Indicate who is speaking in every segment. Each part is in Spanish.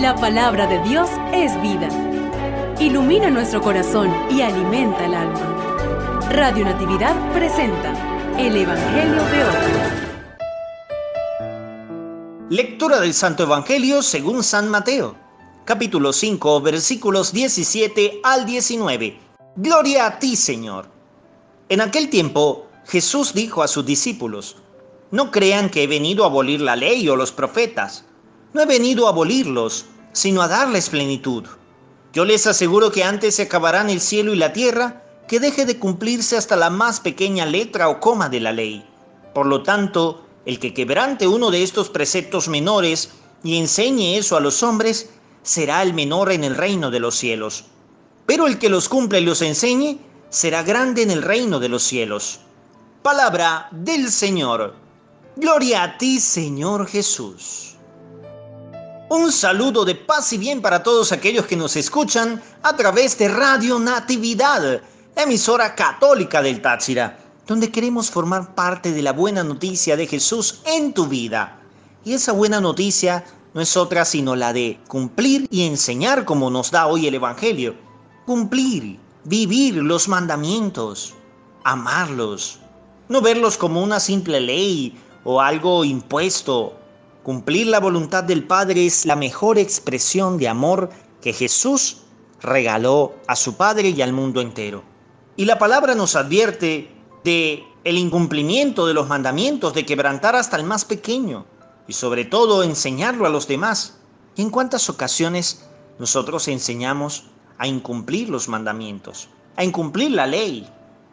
Speaker 1: La palabra de Dios es vida. Ilumina nuestro corazón y alimenta el alma. Radio Natividad presenta el Evangelio de hoy.
Speaker 2: Lectura del Santo Evangelio según San Mateo, capítulo 5, versículos 17 al 19. Gloria a ti, Señor. En aquel tiempo, Jesús dijo a sus discípulos, No crean que he venido a abolir la ley o los profetas. No he venido a abolirlos, sino a darles plenitud. Yo les aseguro que antes se acabarán el cielo y la tierra que deje de cumplirse hasta la más pequeña letra o coma de la ley. Por lo tanto, el que quebrante uno de estos preceptos menores y enseñe eso a los hombres, será el menor en el reino de los cielos. Pero el que los cumple y los enseñe, será grande en el reino de los cielos. Palabra del Señor. Gloria a ti, Señor Jesús. Un saludo de paz y bien para todos aquellos que nos escuchan a través de Radio Natividad, emisora católica del Táchira, donde queremos formar parte de la buena noticia de Jesús en tu vida. Y esa buena noticia no es otra sino la de cumplir y enseñar como nos da hoy el Evangelio. Cumplir, vivir los mandamientos, amarlos, no verlos como una simple ley o algo impuesto. Cumplir la voluntad del Padre es la mejor expresión de amor que Jesús regaló a su Padre y al mundo entero. Y la palabra nos advierte de el incumplimiento de los mandamientos, de quebrantar hasta el más pequeño y sobre todo enseñarlo a los demás. ¿Y en cuántas ocasiones nosotros enseñamos a incumplir los mandamientos, a incumplir la ley?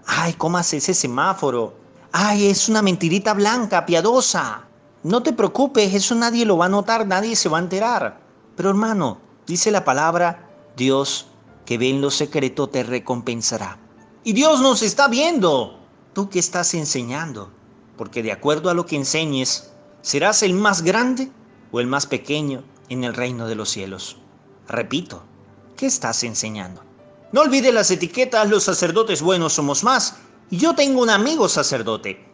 Speaker 2: Ay, ¿cómo haces ese semáforo? Ay, es una mentirita blanca, piadosa. No te preocupes, eso nadie lo va a notar, nadie se va a enterar. Pero hermano, dice la palabra, Dios que ve en lo secreto te recompensará. Y Dios nos está viendo. ¿Tú qué estás enseñando? Porque de acuerdo a lo que enseñes, serás el más grande o el más pequeño en el reino de los cielos. Repito, ¿qué estás enseñando? No olvides las etiquetas, los sacerdotes buenos somos más y yo tengo un amigo sacerdote.